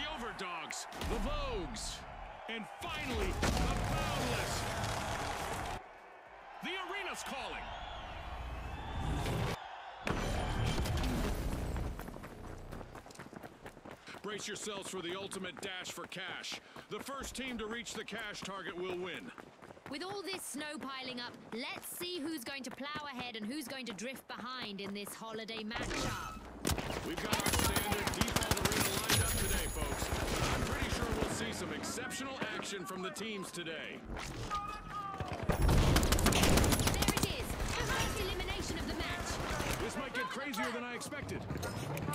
The Overdogs, the Vogues, and finally, the Boundless. The arena's calling. Brace yourselves for the ultimate dash for cash. The first team to reach the cash target will win. With all this snow piling up, let's see who's going to plow ahead and who's going to drift behind in this holiday matchup. We've got today, folks. I'm pretty sure we'll see some exceptional action from the teams today. There it is, the first elimination of the match. This might get crazier than I expected.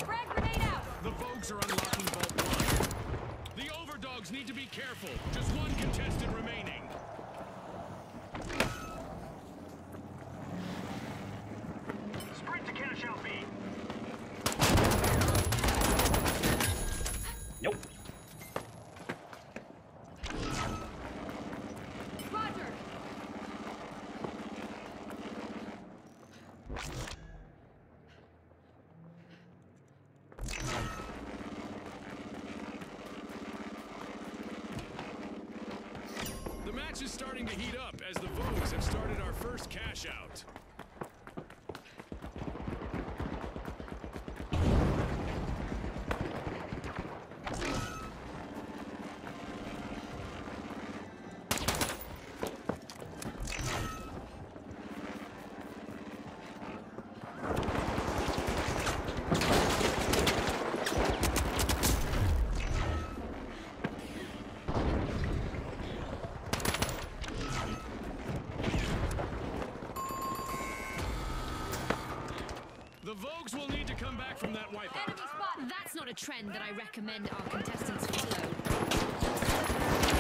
Frag grenade out! The Vogues are unlocking Vault 1. The Overdogs need to be careful. Just one contestant remaining. Match is starting to heat up as the Vogues have started our first cash out. Vogues will need to come back from that wipeout. That's not a trend that I recommend our contestants follow.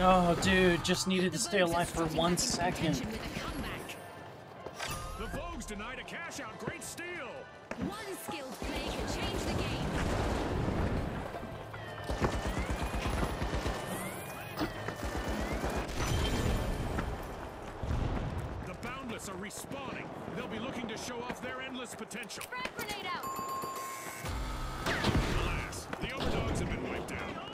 No, dude, just needed to stay alive for strutting one back into second. contention With a comeback. The Vogues denied a cash out. Great steal. One skilled play can change the game. The Boundless are respawning. They'll be looking to show off their endless potential. Frag grenade out! Alas, the Overdogs have been wiped out.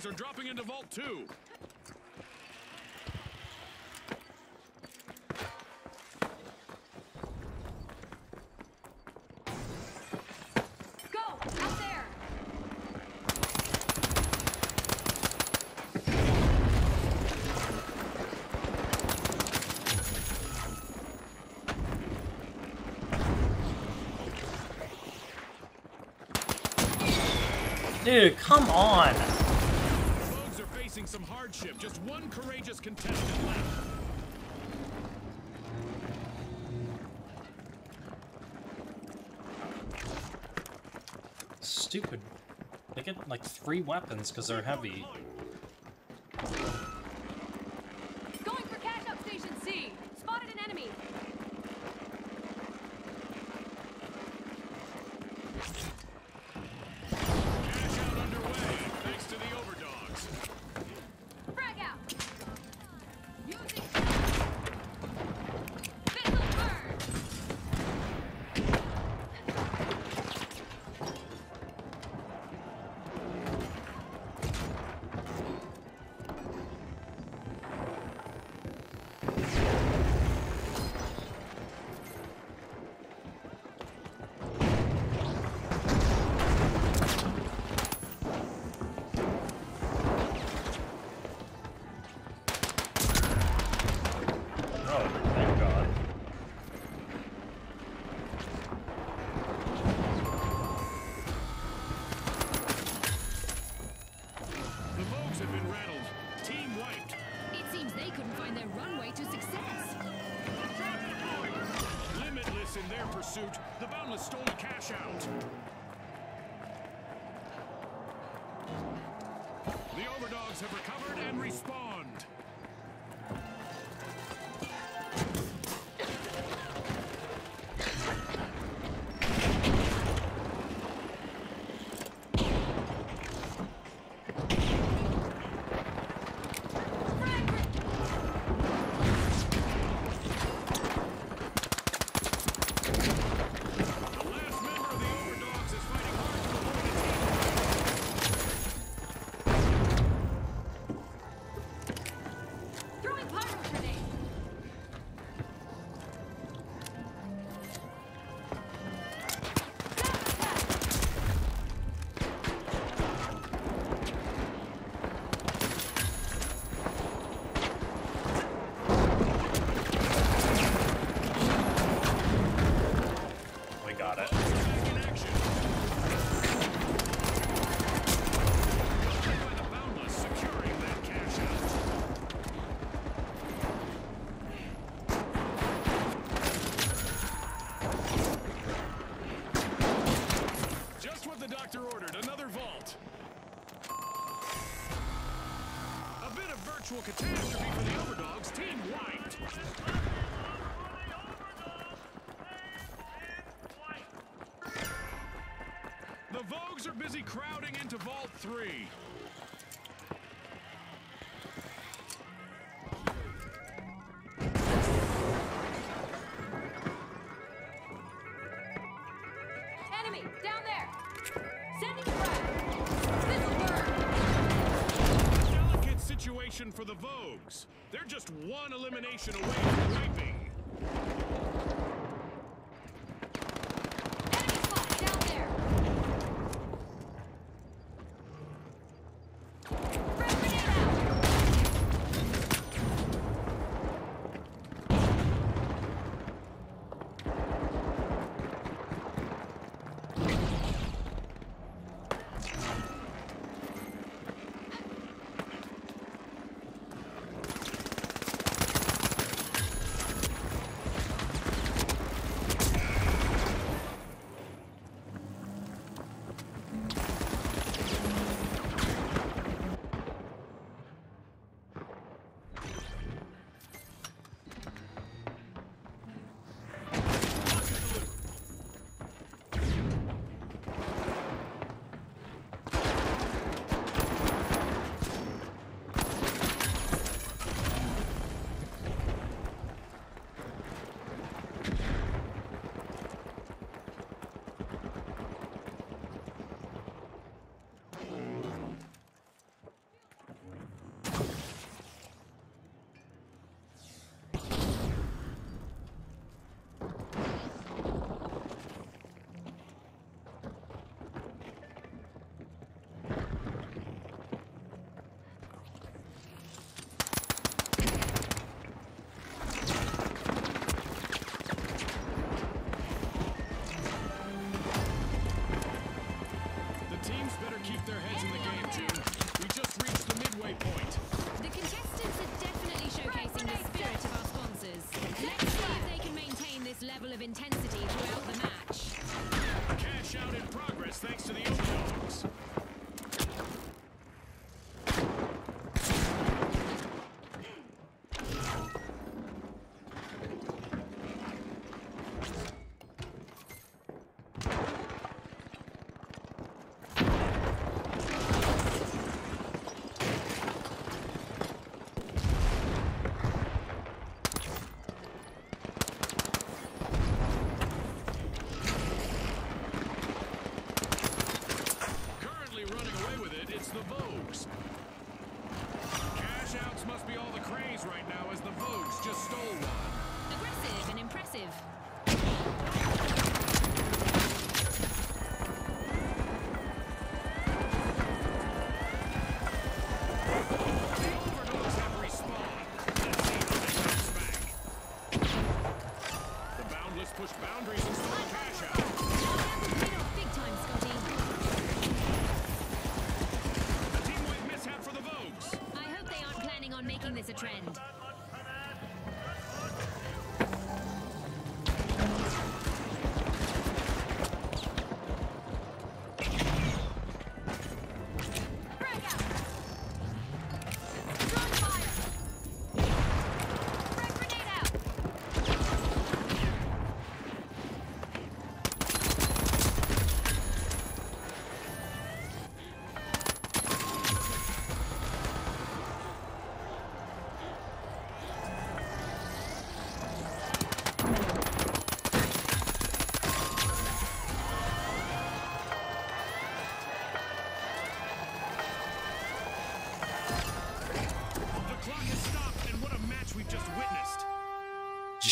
The are dropping into Vault 2. Go! Out there! Dude, come on! Hardship. Just one courageous contestant left. Stupid. They get like three weapons because they're heavy. They couldn't find their runway to success. Limitless in their pursuit, the Boundless stole the cash out. The Overdogs have recovered and respawned. the Overdogs. Are busy crowding into Vault 3. Enemy, down there! Sending fire! elimination for the Vogues. They're just one elimination away from wiping. right now as the Vogues just stole one. Aggressive and impressive.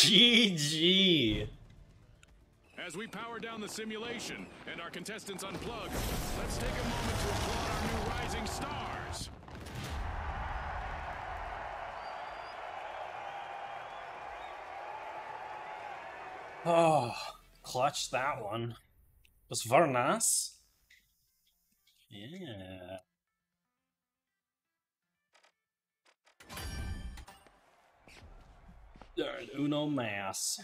GG. As we power down the simulation and our contestants unplug, let's take a moment to applaud our new rising stars. Oh, clutch that one. Was very nice. Yeah. Uno Mass.